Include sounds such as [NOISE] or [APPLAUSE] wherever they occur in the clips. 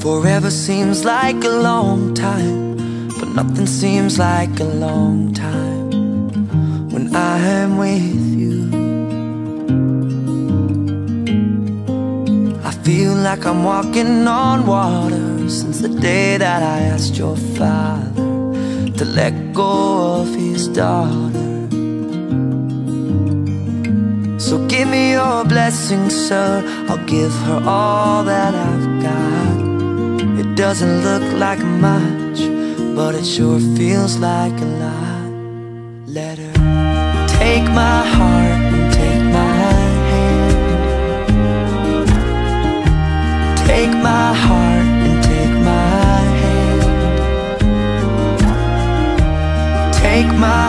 Forever seems like a long time, but nothing seems like a long time when I am with you. I feel like I'm walking on water since the day that I asked your father to let go of his daughter. So give me your blessing, sir. I'll give her all that I've got. It doesn't look like much, but it sure feels like a lot. Let her take my heart and take my hand. Take my heart and take my hand. Take my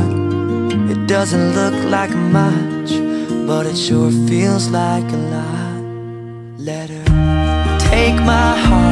Doesn't look like much, but it sure feels like a lot. Let her take my heart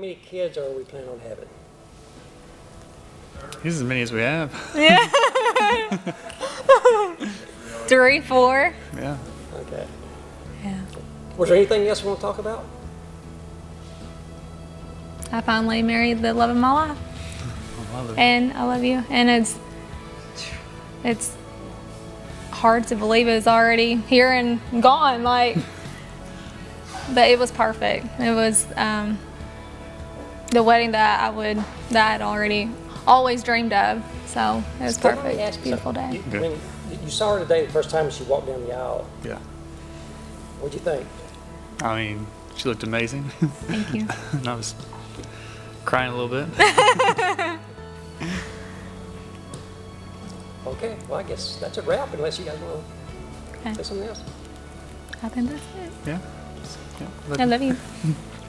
many kids are we planning on having? Here's as many as we have. Yeah. [LAUGHS] Three, four. Yeah. Okay. Yeah. Was there anything else you want to talk about? I finally married the love of my life, I and I love you. And it's it's hard to believe it's already here and gone. Like, [LAUGHS] but it was perfect. It was um, the wedding that I would that I'd already always dreamed of. So it was Let me perfect. ask you Beautiful something. day. You, when you saw her today the first time she walked down the aisle. Yeah. What'd you think? I mean, she looked amazing. Thank you. and [LAUGHS] I was crying a little bit. [LAUGHS] Okay, well, I guess that's a wrap unless you guys want to Okay. say something else. I think that's it. yeah. yeah. I love you. [LAUGHS]